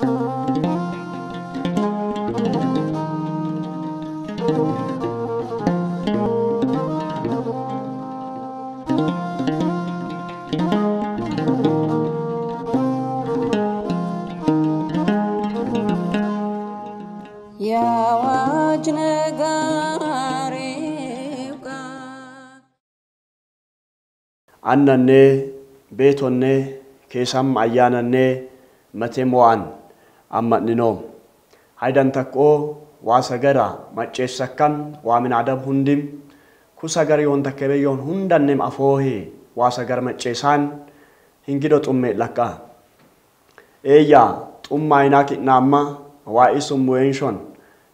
የአዋጅ ነጋሪው ቃል annanne beetonne amma'ninoom haydan takkoo waa sagara macceessakkan waamin adab hundim ku sagar yoon takkebe yoon hundannem afoohe waa sagar macceesaan hingido xumme lakka eeyya xummaa inaa ki'naamma waa isum mu'eenshon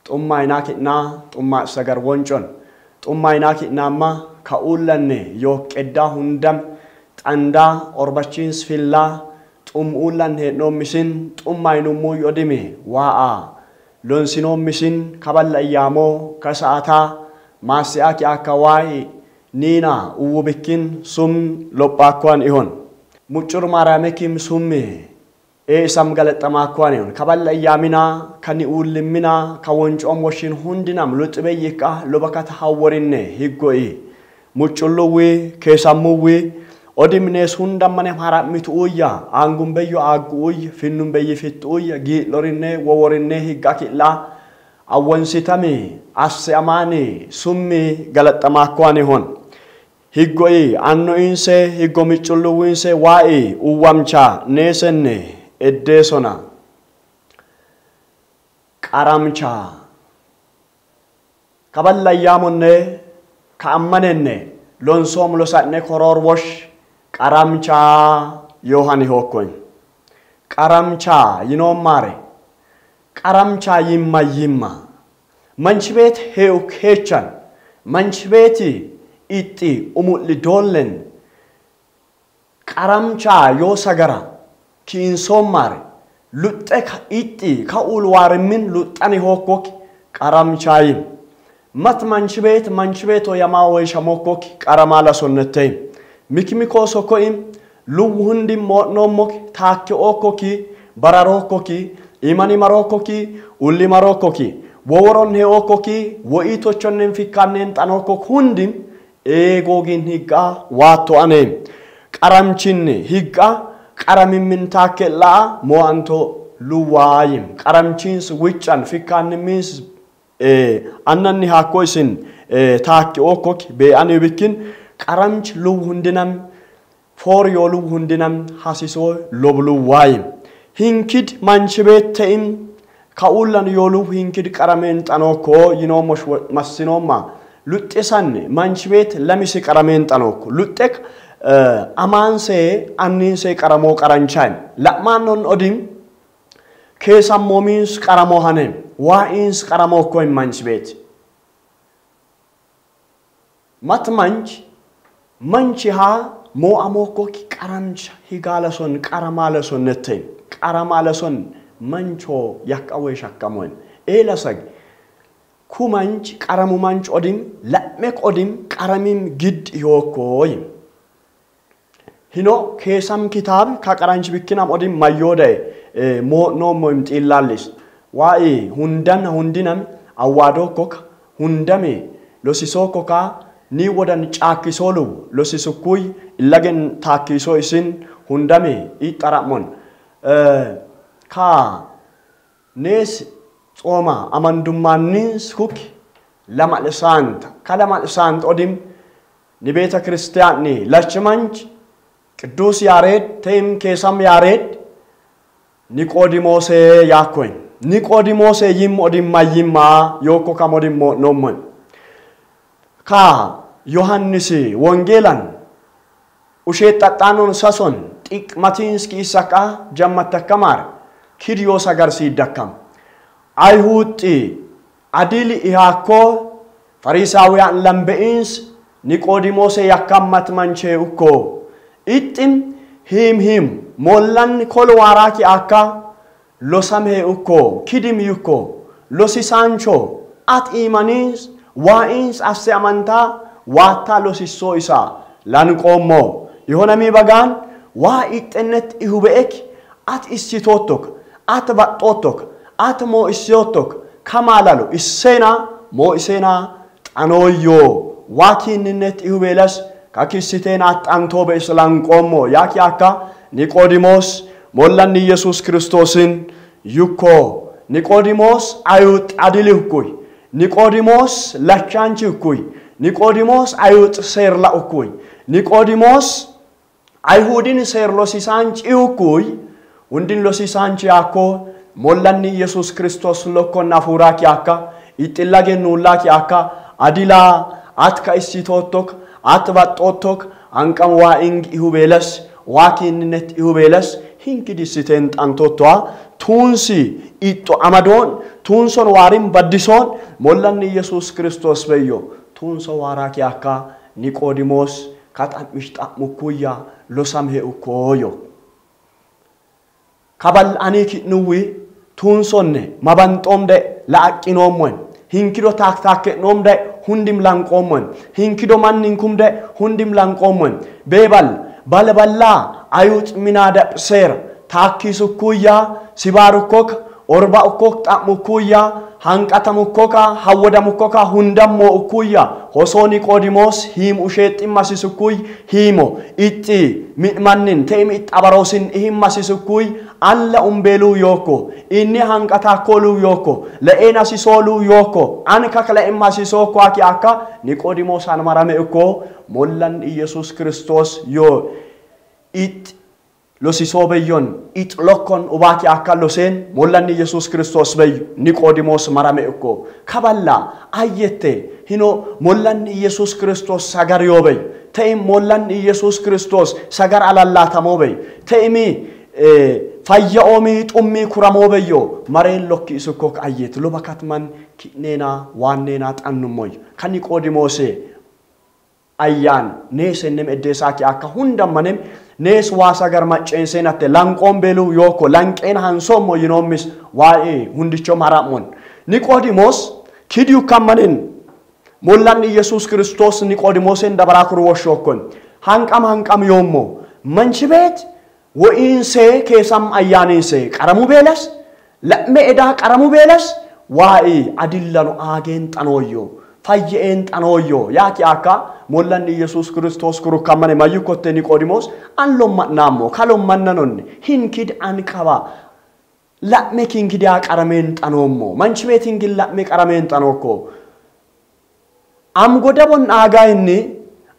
xummaa inaa ki'naa xummaa sagar woncon xummaa inaa ki'naamma ka uullanne yoo qeddaa hundam xandaa orbachiins fillaa xum'uullan heedhoommisin xummaa inummuu yodime waa'a lonsinoommisin kaballa iyyaamoo ka sa'ataa maasi'aa ki akka waa'i niina uwwubikkin sum lophaakkuwan ihon muccur maaraamekim summe ee isam galaxamaakkuwan ihon kaballa iyyaaminaa kani uullimminaa ka woncoom woshin hundinam luxibeyyikka lobakata hawworinne higgo'i ኦዲምኔስ ሁንዳመነ ሀራሚቱ ኡያ አንጉን በዩ አጉ ኡይ ፊኑን በይ ፊት ኡይ ጊሎሪኔ ወወሪኔ ሂጋ ኪላ አወንሲተሚ አሴ አማኒ ሱሚ ገለጠማኳን ይሆን ሂጎኢ አኖ ኢንሴ ሂጎ ሚጩልው ኢንሴ ዋኢ ኡዋምቻ ኔሰኔ እዴሶና ቀራምቻ ከበለያሙኔ ከአመኔኔ ሎንሶም ሎሳኔ ኮሮርቦሽ yohani hookkoy qaramchaa yinoommaare qaramchaa yimma yimma manchi beet hee'uk heechan manchi beeti ixxi umul'i doollen qaramchaa yoo sagara kiinsoommaare luxxe ka ixxi ka ulwaarimmin luxxani hookkoki qaramchaayim mat manchi beet manchi beeto yamaa woysha mokkoki qaramaala sonnettey mikimikoo soko'im luwu hundi moo'noommoki taakke ookkoki bararokkoki imani marokkoki ulli marokkoki woworon he okkoki wo'ii tochonnen fikkannen xanokkok hundim eegoogin higga waatto ane qaramchinne higga qaramimmin taakke'la'a mo'anto luwaayim qaramchiins wiccan fikkaannimmiins annanni hakko isin taakki okkoki bee'anii bikkin qaramch luw hundinam foor yoo luw hundinam hasisoo lobluwaayim hinkid manchibeet ta'im ka'ullan yoo luw hinkid qarameen xanookko yinoomosh massinoomma luxxisanne manchibeet lamisi qarameen xanookko luxxek amaansee anniinsee qaramoo qaranchaim la'maannon odim keessammoomiins qaramoo haneem waa'iins qaramoo koo hin manchibeeti mat manch son nettein qaramaala son manchoo yaqqawee shakkamoen eela sag ku manch qaramu manch odim la'mek odim qaramim gid yookkooyim hino keessam kitaab ka qaranchi bikkinam odim mayyoo da'e moo'noommoim xiillaallis waa'ee hundan hundinam awwaadoo koka hundame losisoo kokaa ni wodan caakkisoo lubu losisukkuy illagen taakkisoo isin hundame ixxaramon ka nees xooma amandummaannis huki lama lisaanta ka lama lisaant odim ni beeta kiristiyaanni lachimanch ቅዱስ ያሬድ ተይም ኬሳም ያሬድ ኒቆዲሞሴ ያኮኝ ኒቆዲሞሴ ይም ኦዲማ ይማ ዮኮ ከም ኦዲሞ kaa Yohannisi Wongeelan ushee xaxxaanoon sason xiqmatiinski isakaa jammattakamaar kiriyoos agarsiiddakkam ayhuuxxi adili ihaakkoo fariisaawiyaan lambe'iins niqoodimoose yakkammat manchee ukkoo ixxim him him mollanni kolwaaraaki akka losamee ukkoo kidim yukkoo losisaanchoo at iimaniis imaniins waa'iins asse amantaa waattaa losissoo isaa lanqoommoo ihonamii bagaan waa ixxennet ihube'ek at issitoottok at baxxoottok at moo'isseottok kamaalalu isseena moo'iseena xanooyyoo waakiinninnet ihubeelas kakisiteen axxantoo be'islanqoommo yaaki akka niqoodimoos mollanni ኢየሱስ ክርስቶስን ዩኮ ኒቆዲሞስ አዩጥ አድል እኩይ ኒቆዲሞስ ለቻንቺ እኩይ ኒቆዲሞስ አዩጥ ሴርላ እኩይ ኒቆዲሞስ አይሁድን ሴር ሎሲሳንቺ እኩይ ሁንድን ሎሲሳንቺ ያኮ ሞላኒ ኢየሱስ ክርስቶስ ሎኮና ፉራኪ አካ ይጥላጌ ኑላኪ አካ አዲላ አትካ ኢሲቶቶክ አትባጦቶክ አንቀም ዋኢንግ ኢሁቤለስ waakiinnet ihubeelas hinkidisiteen xantottoa tuunsi ixxo amadoon tuunson waarin baddisoon mollanni yesuus kiristoos beyyo tuunso waaraaki akka niqoodimoos kaxam'ish xa'mukkuyya losamhe ukkooyo kabal'anii ki'nuwwi tuunsonne mabanxoomde la'aqqinoommoen hinkido taaktaakke'noomde hundim lanqoommoen hinkido manninkumde hundim lanqoommoen beebal balballa ayuuc minaada seera taakkisukkuuyyaa sibaarukkok orba ukkok xa'mukkuuyyaa hanqatamukkoka hawwadamukkoka hundammoo ukkuuyyaa hosoo niqoodimoos hiim usheexximmasisukkuuy hiimo ixxi midhmannin te'imi ixxabaroosin ihimmasisukkuuy alla umbeeluu yookko inni hanqataakkooluu yookko le'een asisooluu yookko an kak le'immasisookkoo aki akka niqoodimoos an marame ikkoo mollan iyesuus kiristoos yoo ix lokkon ubaaki akka loseen mollanni yesuus kiristoos beyyu niqoodimoos marame ikko kaballa ayyette hino mollanni yesuus kiristoos sagar yoo beyyu te'im mollanni yesuus kiristoos sagar alallaatamoo beyyu te'imi fayya'oomii xummii kuramoo beyyo mareen lokki isukkok ayyet luba katman ki'neenaa waanneenaa xannummoyyu kan niqoodimoosee ayyaan neesennem eddeesaaki akka hundammanem waasa gar macceenseen atte lanqoon beeluu yooko lanqeen hansoommo yinoommis waa'ee hundicho maraa'mon niqoodimoos kidiyu kammanin mollanni ኢየሱስ ክርስቶስ ኒቆዲሞስን ደበራ ኩሩ ወሾኮን hanqam hanqam yoommo manchi beet wo'iinsee keessam ayyaaniinsee qaramuu beelas la'me edaa qaramuu beelas waa'ee adillanu aageen xanooyyoo fayya'een xanooyyoo yaaki akka ኢየሱስ ክርስቶስ ኩሩ ከመነ ማዩ ኮቴ ኒቆዲሞስ አንሎማናሞ ካሎማነኖን ሂንኪድ አንቀባ። ላሜ ኪንኪዲያ ቀረሜን ጠኖሞ። መንች ቤት እንግን ላሜ ቀረሜን ጠኖኮ። አምጎደቦን አጋይኒ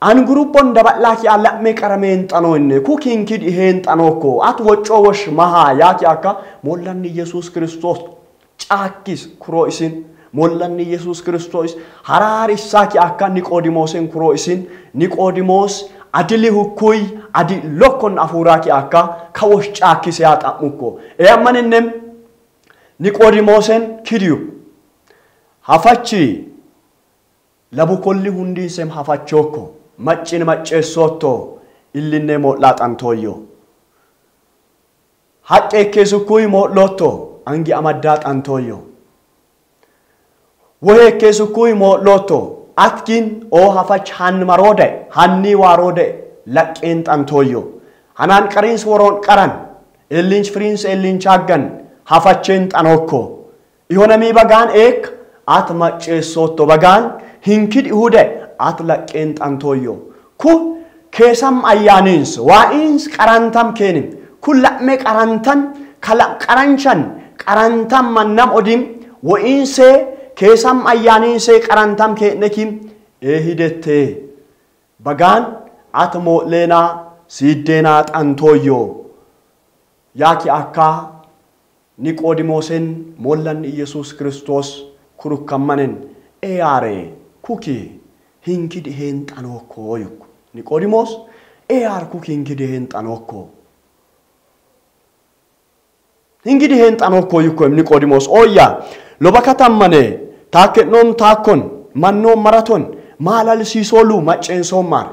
አንጉሩቦን ደባላኪ ላሜ ቀረሜን ጠኖን ኩ ኪንኪድ ይሄን ጠኖኮ። አት ወጮ ወሽ መሃ። ያኪ አካ ሞላኒ ኢየሱስ ክርስቶስ ጫኪስ ኩሮ ኢሲን mollanni haraar isaaki akka niqoodimoosen kuroo isin niqoodimoos adili hukkuy adi lokkon afuuraaki akka kawosh caakkise haa xa'mukko e ammaninnem niqoodimoosen kidiyu hafachi labu kolli hundiisem hafachookko maccin macceessootto illinne moo'laa xantooyyo haqqe ikkeesukkuy moo'lootto angi amaddaa xantooyyo wohe keessukkuy moo'lootto atkin oo hafach han maroode hanni waaroode laqqeen xantooyyo hanaan qariins woroon qaran ellinch firiins ellinchaaggan hafacheen xanookko ihonamii bagaan eek at macceessootto bagaan hinkid ihude at laqqeen xantooyyo ku keessam ayyaaniins waa'iins qarantam keenim kun la'me qarantan qaranchan qarantam mannam odim wo'iinsee keessam ayyaaniinsee qarantam keednekim ee hidettee bagaan at moo'leenaa siiddeenaa xantooyyoo yaaki akka niqoodimoosen mollanni iyesuus kiristoos kurukkammanen eyaaree kuki hinkidi heen xanookkoo yukku niqoodimoos eyaar kuki hinkidi heen xanookkoo hinkidi heen xanookkoo yukku niqoodimoos ooyyaa loba katammane taakkednoom taakkon mannoom maraton maalalsiisooluu macceensoommaar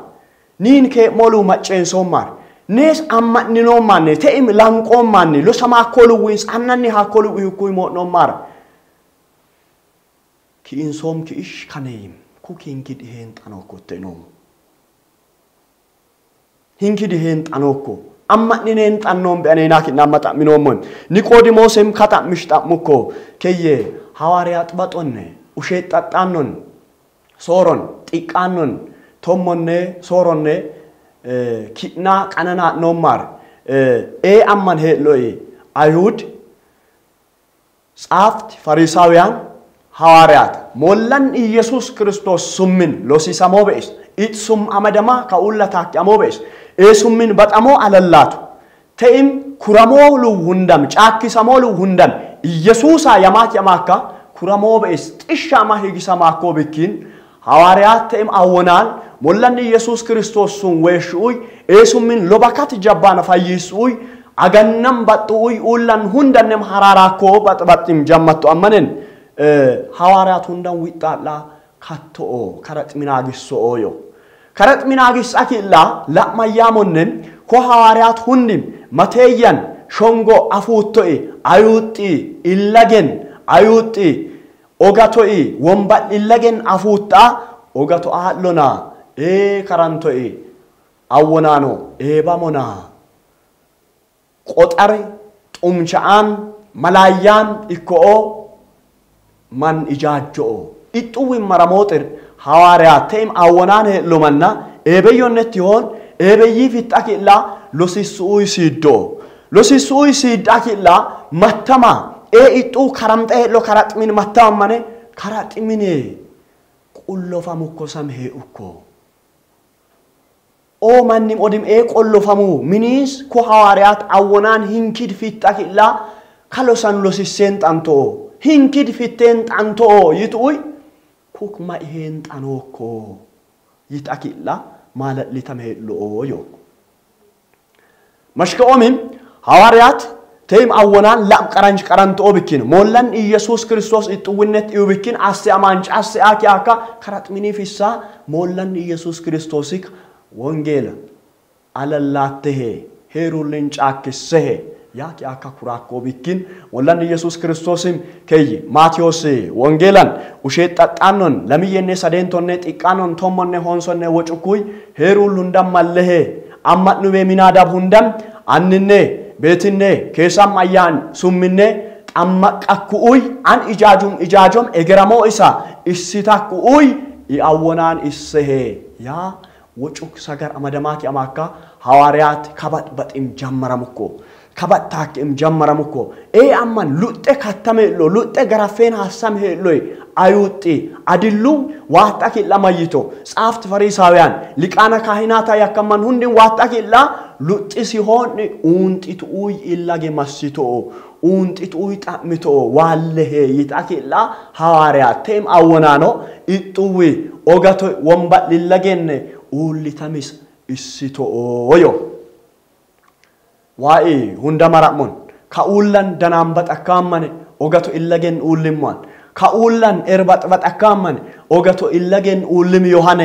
niin kee'mooluu macceensoommaar nees amma'ninoommaanne te'im lanqoommaanne losamaakkooluwwiins annanni haakkooluu hikkuy moo'noommaar ki'insoom ki'ish kaneeyim ku hinkidi heen xanookko te'noomu hinkidi heen xanookko amma'nineen xannoon be'aneenaa kinna xa'minoomoy niqoodimoosem kaxa'mish xa'mukko keyye ሐዋርያት በጦነ ውሼት ጠጣኖን። ሶሮን ጢቃኖን። ቶሞኔ ሶሮኔ ኪና ቀነና ኖማር። ኤ አማን ሄሎይ አይሁድ ጻፍት ፈሪሳውያን ሐዋርያት። ሞላን ኢየሱስ ክርስቶስ ሱምን ሎሲሰሞ በኤስ ኢትሱም አመደማ ከኡለታክ አሞ በኤስ ኤሱምን በጠሞ አለላቱ። ተኢም ኩረሞሉ ሁንደም ጫኪሰሞሉ ሁንደም። ኢየሱሳ የማክ የማካ ኩረሞ በኤስ ጥሻማ ሂጊሰማኮ ብኪን። ሐዋርያት ተኢም አወናል ሞላን ኢየሱስ ክርስቶስ ሱን ወሽኡይ ኤሱምን ሎባካት ጀባነ ፈይስኡይ አገነም በጥኡይ ኡላን ሁንደንም ሐራራኮ በጥበጥም ጀመቱ አመንን። ሐዋርያት ሁንዳን ዊጣላ ካቶኦ ከረጥ ሚናግሶኦ ዮ ከረጥ ሚናግስ አኪላ ለማያሞንን ኮ ሐዋርያት ሁንዲም መቴየን ሾንጎ አፉቶኢ አዩጢ ኢለገን አዩጢ ኦጋቶኢ ወንባል ኢለገን አፉጣ ኦጋቶ አሎና ኤ ከራንቶኢ አወናኖ ኤባሞና ቆጠር ጡምቻአን መላያን ኢኮኦ ማን ኢጃጆኦ ኢጡዊ መረሞጥር ሐዋርያ ተም አወናን ሄሎመና ኤበዮነት ይሆን ኤበይ ፊጣኪላ ሎሲሱይ ሲዶ። ሎሲሱይ ሲዳኪላ መተማ ኤ ኢጡ ከረምጠ ሄሎ ከራጥሚን መተማመነ ከራጥሚኔ ቁሎፋሙኮ ሰምሄ እኮ ኦ ማንም ኦዲም ኤ ቆሎፈሙ ሚኒስ ኮ ሐዋርያት አወናን ሂንኪድ ፊጣኪላ ከሎሰን ሎሲሴን ጣንቶ ሂንኪድ ፊቴን ጣንቶ ይትኡይ ኩክማ ይሄን ጣኖኮ ይጣኪላ ማለት ሊተምሄልኦ ዮ። መሽከኦሚም ሐዋርያት ተይም አወናን ላም ቀረንጭ ቀረንጥኦ ብኪን ሞላን ኢየሱስ ክርስቶስ እጥውነት እዩ ብኪን አሴ አማንጭ አሴ አኪ አካ ከራጥሚኒ ፊሳ ሞላን ኢየሱስ ክርስቶሲክ ወንጌል አለላትሄ ሄሩልን ጫክሰሄ ያኪ አካ ኩራኮ ቢኪን ወላን ኢየሱስ ክርስቶስም ከይ ማቴዎስ ወንጌላን ውሼት ጠጣኖን ለምየኔ ሰዴንቶኔ ጢቃኖን ቶሞኔ ሆንሶኔ ወጭኩይ ሄሩል ሁንዳም ማለሄ አማኑቤ ሚናዳብ ሁንዳም አንኔ ቤትኔ ኬሳም አያን ሱምኔ ጠመቀኩኡይ አን ኢጃጁም ኢጃጆም ኤገረሞ ኢሳ ኢሲታኩኡይ ኢአወናን ኢሰሄ ያ ወጩክ ሰገር አመደማኪ አማካ ሐዋርያት ከበጥበጥም ጀመረምኮ ከበታክም ጀመረምኮ ኤ አማን ሉጤ ከተሜሎ ሉጤ ገረፌን ሀሳም ሄሎይ አዩጢ አድሉ ዋጣ ኪላ ማይቶ። ጻፍት ፈሪሳውያን ሊቃነ ካህናታ ያከማን ሁንድን ዋጣ ኪላ ሉጢ ሲሆን ኡንጢት ኡይ ኢላጌ መስቶ ኡንጢት ኡይ ጣሚቶ ዋለሄ ይጣ ኪላ ሐዋርያ ቴም አወናኖ ኢጡዊ ኦጋቶ ወንባ ሊለጌን ኡሊተሚስ ኢሲቶዮ ዋኢ ሁንደ መራሙን ከኡለን ደናንበጥ አካመነ ኦገቶ ኢለጌን ኡልሟን ከኡለን ኤርበጥበጥ አካመነ ኦገቶ ኢለጌን ኡልም ዮሐኔ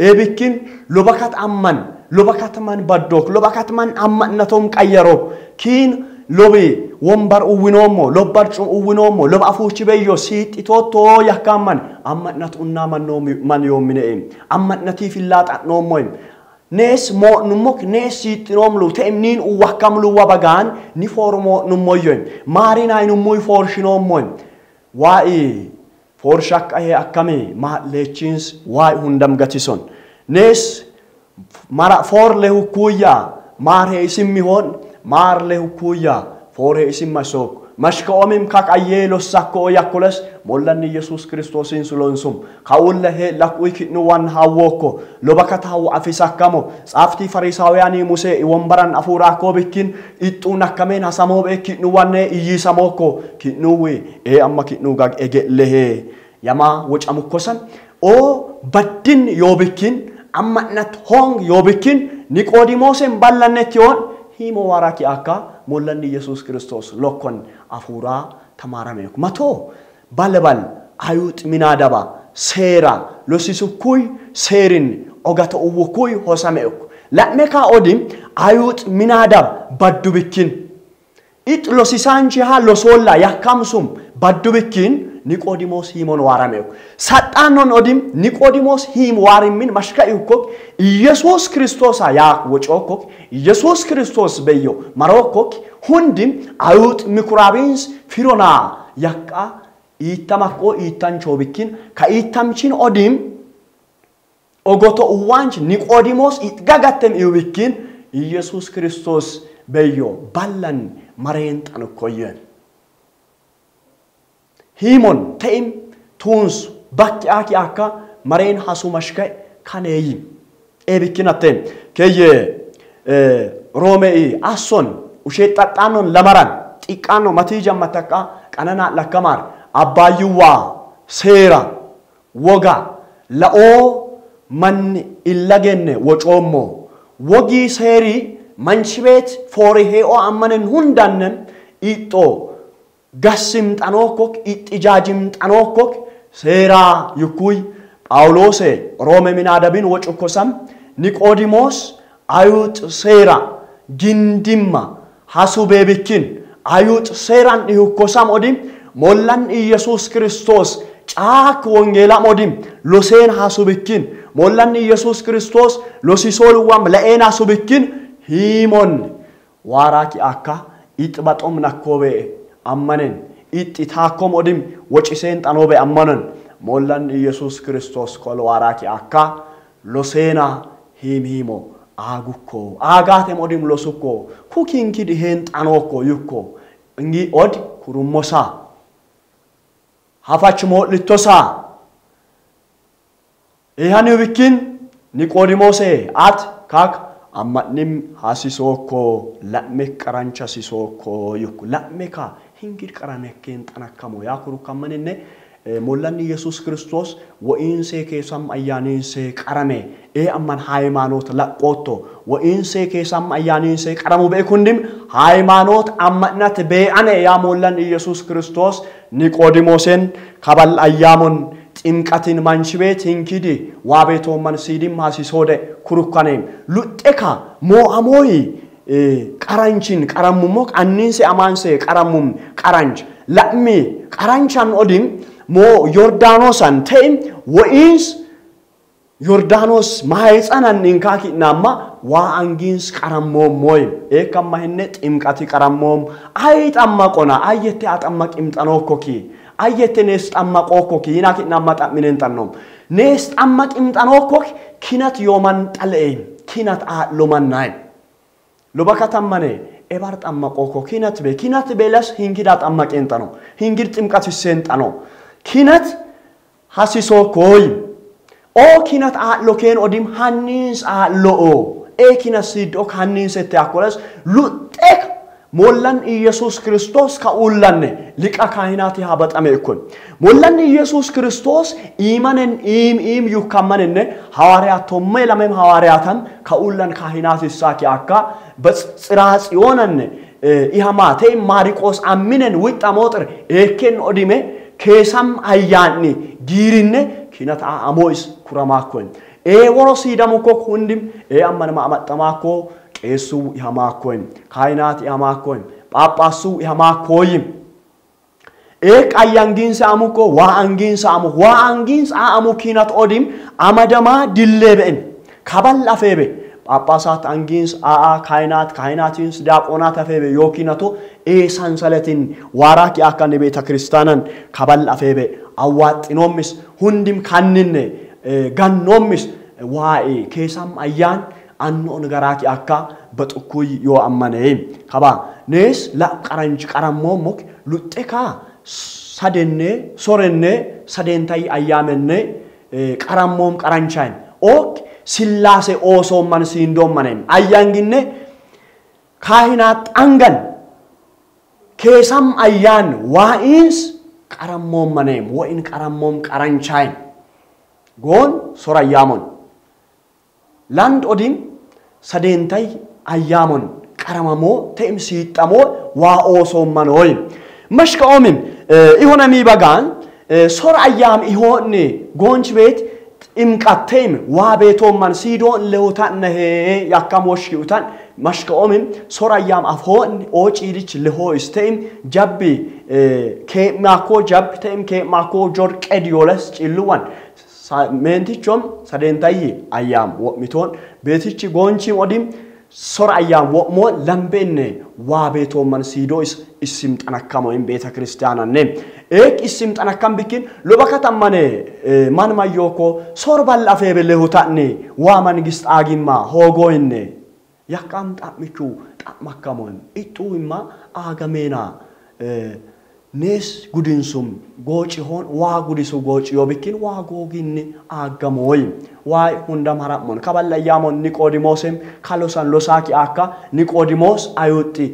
ኤብኪን ሎበከት አመን ሎበከት መን በዶክ ሎበከት መን አመነቶም ቀየሮ ኪን ሎቤ ወንበር ኡዊኖሞ ሎበር ጩም ኡዊኖሞ ሎብ አፉች በዮ ሲጢቶቶ ያካመን አመነት ኡና መን ዮሚኔ አመነቲ ፊላጣ ኖሞይም nees mo'nummok nees siitinoomlu te'imniin luwa wabagaan ni foor mo'nummo yoim maarinaainummui foorshinoommoim waa'ii foorsha akkahee akkami maaleechiins waa'i hundam gatison nees mara foorle hukkuuyya maarhee isimmihoon maarle hukkuuyya foorhee isimma sook sulonsum ka'ulle he lak'uy ki'nuwan hawwookko lobakata hawu afisakkamo tsaaftii fariisaawiyaanii musee wombaran afuuraakoo bikkin ixxuun akkameen hasamoo bee ki'nuwanne iyyiisamookko ki'nuwi ee amma ki'nuu gag ege'lehee yamaa wocamukkosan oo baddin yoo bikkin amma'nat hong yoo bikkin niqoodimoosen ballannet yoon hiimo waraki akka mollanni yesus ክርስቶስ ሎኮን አፉራ ተማረሜኩ መቶ ባለባል አዩጥ ሚናደባ ሴራ ሎሲሱኩይ ሴሪን la'meka odim ayuut minaadab baddu bikkin it losisaanchi ha losolla yakkamsum baddu bikkin niqoodimoos hiimon waarameeku saxxaannon odim niqoodimoos hiim waarimmin mashka'iukkok iyesuus kiristoosa yaa wocookkok iyesuus kiristoos beyyo marookkok hundim ayuux mikuraabins fironaa yaqqa iittamakkoo iittanchoobikkin ka iittamchin odim ogoto uwaanch niqoodimoos itgagattem iwikkin iyesuus kiristoos beyyo ballan mareen xanukkoyyen hiimon ta'im tuuns bakki aki akka mareen hasumashka kaneeyim eebikkinatteen keyye roomei asson ushee xaxxaannon lamaran xiqqaanno matii jammatakka qananaa lakkamaar abbaayyuwaa seera woga la'oo manni illagenne wocoommo wogii seerii manchibeet foori hee'oo ammanen hundannen ixxoo gassimxanookok ixxijaajimxanookok seeraa yukkuy phaawuloose roome minaadabin wocukkosam niqoodimoos ayuux seera gindimma hasubeebikkin ayuux seeran dhihukkosam odim mollan iyesuus kiristoos caak wongeelam odim loseen hasubikkin mollan iyesuus kiristoos losisooluwam la'een hasubikkin hiimon waaraaki akka ixbaxom nakkoobe ixxi taakkom odim wociseen xanoobe ammanen mollan iyesuus kiristoos kol waaraaki akka loseena hiim hiimo aagukko aagaatem odim losukko kukinkid heen xanookko yukko ingi od kurummosaa hafach moodhittosaa ihani wikkin niqoodimoose at kaak amma'nim hasisookko la'me qarancha sisookko yukku la'me ka hingid qaramekkeen xanakkamo yaa kuru kammaninne mollanni yesus ክርስቶስ ወኢንሴ ኬሳም አያኒንሴ ቀረሜ ኤ አማን ሃይማኖት ለቆቶ ወኢንሴ ኬሳም አያኒንሴ ቀረሙ በኩንድም ሃይማኖት አማናት በአነ። ያ ሞላን ኢየሱስ ክርስቶስ ኒቆዲሞስን ከባል አያሞን ጥምቀትን ማንች ቤት ሂንኪዲ ዋቤቶ መን ሲዲም ሀሲሶደ ኩሩካኔም ሉጤካ ሞአሞይ ቀራንችን ቀረሙሞ አኒንሴ አማንሴ ቀረሙም ቀራንች ለሚ ቀራንቻን ኦዲም ሞ ዮርዳኖሳን ተይም ወኢንስ ዮርዳኖስ ማህፀናን እንካኪናማ ዋ አንጊንስ ቀረሞም ሞይም ኤከማህነ ጥምቀቲ ቀረሞም አይጠመቆና አየቴ አጠመቂም ጠኖኮኪ አየቴ ኔስ ጠመቆኮኪ ይናኪናማ ጣሚኔን ጠኖም። ኔስ ጠመቂም ጠኖኮክ ኪነት ዮማን ጠልኤም ኪነት አሎማናይም ሉበከተመኔ ኤባር ጠመቆኮ ኪነት ቤ ኪነት ቤለስ ሂንጊዳ ጠመቄን ጠኖ ሂንጊድ ጥምቀት ይሴን ጠኖ ኪነት ሀሲሶ ኮይ ኦ ኪነት አሎ ኬን ኦዲም ሀኒንስ አሎኦ ኤ ኪነት ሲዶ ሀኒንስ ቴ አኮለስ ሉጤክ ሞላን ኢየሱስ ክርስቶስ ከኡላነ ሊቀ ካህናት ሀበጠመ እኩን ሞላን ኢየሱስ ክርስቶስ ኢመንን ኢም ኢም ዩካመንነ ሐዋርያት ቶመ ለመም ሐዋርያተም ከኡላን ካህናት ይሳኪ አካ በጽራጽዮነን ኢሃማ ቴ ማሪቆስ አሚነን ውጣ ኤኬን ኦዲሜ ኬሳም አያኒ ጊሪነ ኪነት አሞይስ ኩረማኮን ኤ ወሮ ሲደሙኮ ሁንዲም ኤ አመን ማመጠማኮ ቄሱ ኢሃማኮይም ካይናት ኢሃማኮይም ጳጳሱ ኢሃማኮይም ኤ ቃያንጊንስ አሙኮ ዋ አንጊንስ አሙ ዋ አንጊንስ አሙ ኪነት ኦዲም አመደማ ድሌበእን ከባል አፌቤ ጳጳሳት አንጊንስ አአ ካይናት ካይናቲንስ ዲያቆናት አፌቤ ዮኪነቶ ኤ ሰንሰለትን ዋራኪ አካን ቤተ ክርስቲያናን ከባል አፌቤ አዋጢኖምስ ሁንዲም ካንነ ጋኖምስ ዋኤ ኬሳም አያን annoon garaaki akka baxukkuy yoo ammanee kaba nees la qaranchi qarammoo muk luxxe kaa sadennee sorennee sadeentay ayyaamennee qarammoom qaranchaan ok sillaase oosoomman siindoommaneem ayyaanginne kaahinaat xangan keessam ayyaan waa'iins qarammoommaneem wa'in qarammoom qaranchaan goon sora ayyaamon ላንድ ኦዲም ሰዴንታይ አያሞን ቀረመሞ ተም ሲጠሞ ዋኦሶመን ወይ መሽከኦምም ኢሆነ ሚበጋን ሶር አያም ኢሆን ጎንች ቤት ጥምቀቴም ዋ ቤቶመን ሲዶን ለውታን ነሄ ያካም ወሽኪውታን mashka'omin sora ayyam afhoon oociidich lihoois ta'im jabbi keemaakoo jabbi ta'im keemaakoo jor qediyooles cilluwan meentichom sadeentayyi ayyaam wo'mitoon beetichi goonchiim odim sora ayyaam wo'moo lambeenne waa beetoomman siidoo issim xanakkamo in beeta kiristaananne eek issim xanakkam bikkin loba katammane man mayyooko sor bal'afee belehu ta'ne waa mangist aagimma hoogooyinne yakkaam xa'michuu xa'makkamoon ixxuu imma aagameena nees gudinsum gooci hoon waa gudisu gooci yoo bikkin waa googinni aaggamooyi waa hundam hara'mon kaballa yaamon niqoodimoosem kalosan losaaki akka niqoodimoos ayuxxi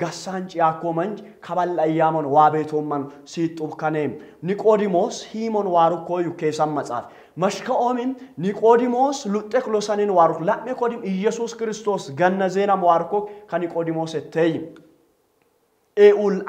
gassaan ciyaakoo manj kaballa yaamon waa beetoomman siixxuuf kaneem niqoodimoos hiimon waarukkooyu keessan matsaaf mashka'oomin niqoodimoos luxxek losanin waaruk la'me kodim iyesuus kiristoos ganna zeenam waarukok ka niqoodimoos etteeyi e'ul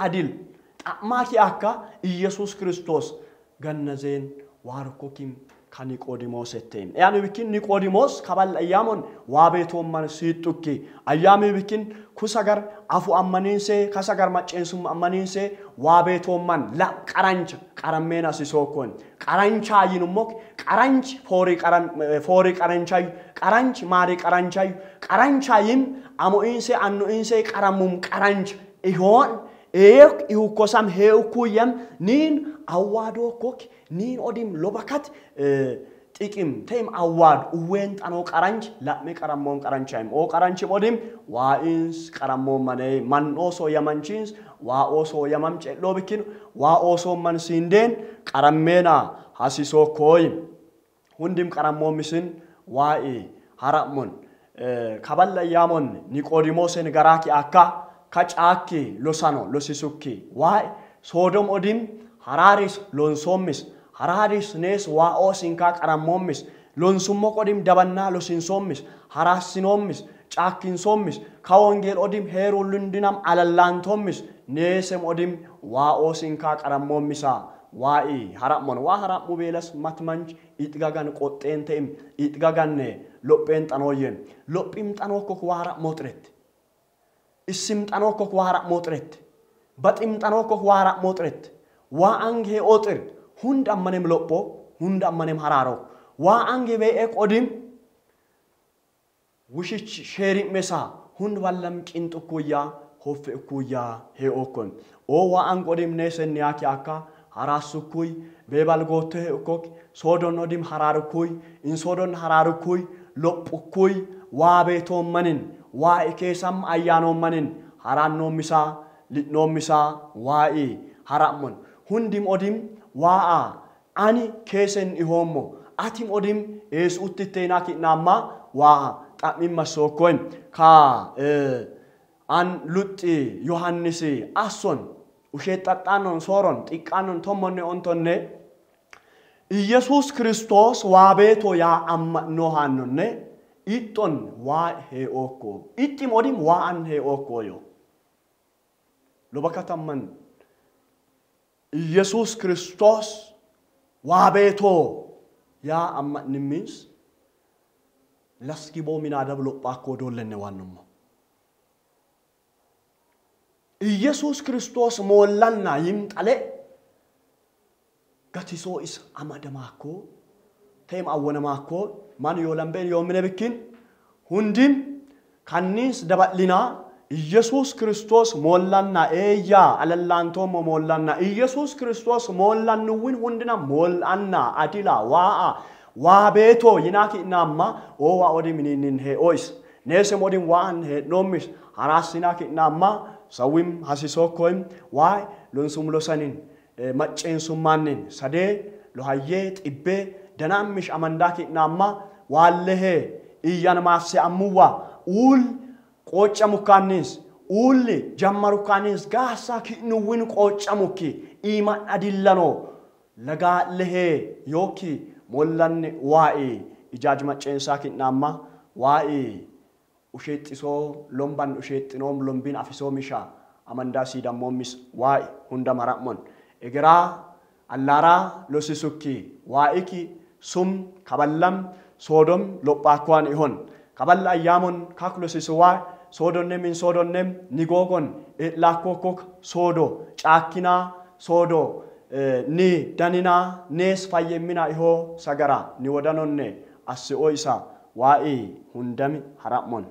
adil xa'maaki akka iyesuus kiristoos ganna zeen waarukkokim ka niqoodimoos etteen yaani bikin niqoodimoos kabal ayyaamon waa beetoomman siixxukki ayyaami bikin kusagar afu ammaniinsee kasagar macceensum ammaniinsee waa beetoomman la qarancha qarammeen asisookkoon qaranchaa yinummok qaranch foorii qaran foorii qaranchay qaranch maarii qaranchay eek ihukkosam heeukkuyyam niin awwaadookok niin odim lobakat uwween xanoo qaranch la'me qarammoon qaranchayim oo qaranchim odim waa'ins qarammoon manee man oosoo yamanchiins waa oosoo yamam ce'loo bikkin waa oosoo man siindeen qarammeena hasisoo kooyim hundim qarammoon misin waa'i hara'mon kaballa yaamon niqoodimoosen garaaki akka losisukki waa'e soodom odim haraaris lonsoommis haraaris nees waa'oo sinkaa qarammoommis lonsummo qodim dabannaa losinsoommis haraasinoommis caakkinsoommis ka wongeel odim heeruu lundinam alallaantoommis neesem odim waa'oo sinkaa qarammoommisaa waa'i hara'mon waa hara'mu beelas matmanch ixgagan qoxxeen ta'im ixgaganne lopheen xanooyyen lophim xanookok waa hara'moo xiretti issim xanookok waa hara'moo xiretti baxim xanookok waa hara'moo xiretti waa angee ooxir hunda ammanem lophoo hunda ammanem haraaroo waa ange bee'ee qodim wushich sheerimmesaa hund wallam qinxukkuyyaa hoffe ikkuyyaa hee okkon oo waa ang qodim neesenni yaaki akka haraasukkuy beebal gootte hee ukkok soodon odim haraarukkuy in soodon haraarukkuy lophukkuy waa beetoommanin waa ikeesam ayyaanoommanin haraannoommisaa li'noommisaa waa'ii hara'mon hundim odim waa'a ani keesen ihoommo atim odim ees uttitteenaa ki'naamma waa'a xa'mimma sookkoin ka an luxxi yohannisi asson ushee xaxxannon sooron xiqqannon tommonne ontonne iyesuus kiristoos waa beeto yaa amma'noo haannonne ixxon waa hee ookko ixxim odim waa an hee ookkooyo lobakatamman ኢየሱስ ክርስቶስ ዋቤቶ ያ አማኒ ሚንስ ለስኪቦ ሚና ደብሎ ጳኮ ዶለነ ዋንሞ ኢየሱስ ክርስቶስ ሞላና ይምጠሌ ገቲሶ ኢስ አመደማኮ ተይም አወነማኮ ማን ዮለምቤን ዮምነ ብኪን ሁንዲም ካኒስ ደባሊና ኢየሱስ ክርስቶስ ሞላና ኤያ አለላንቶሞ ሞላና ኢየሱስ ክርስቶስ ሞላንውን ሁንድና ሞልአና አዲላ ዋአ ዋቤቶ ይናኪ እናማ ኦዋ ኦዲ ሚኒንን ሄ ኦይስ ኔስም ኦዲም ዋን ሄ ኖሚስ ሀራሲናኪ እናማ ሰዊም ሀሲሶኮይም ዋይ ሎንሱም ሎሰኒን መጬንሱማንን ሰዴ ሎሃዬ ጢቤ ደናምሽ አመንዳኪ እናማ ዋለሄ ኢያንማሴ አሙዋ ኡል mukkaannis uulli jammarukkaanis gaasa ki'nuwwin qoocca mukki iimadha dillanoo lagaa lehee yooki mollanni waa'ee ijaaj macceensaa kinnaamma waa'ee usheexxisoo lomban usheexxinoom lombiin afisoo mishaa amandaa siidammoommis waa'ee hunda mara'mon egeraa allaaraa losisukki waa'iki ihon kaballa ayyaamon kakulosisi waa soodonne min soodonnem ni googon lakkookkook soodo caakkinaa soodo ni daninaa nees fayyemminaa ihoo sagara ni wodanonne assi'oo isa waa'ee hundami hara'mon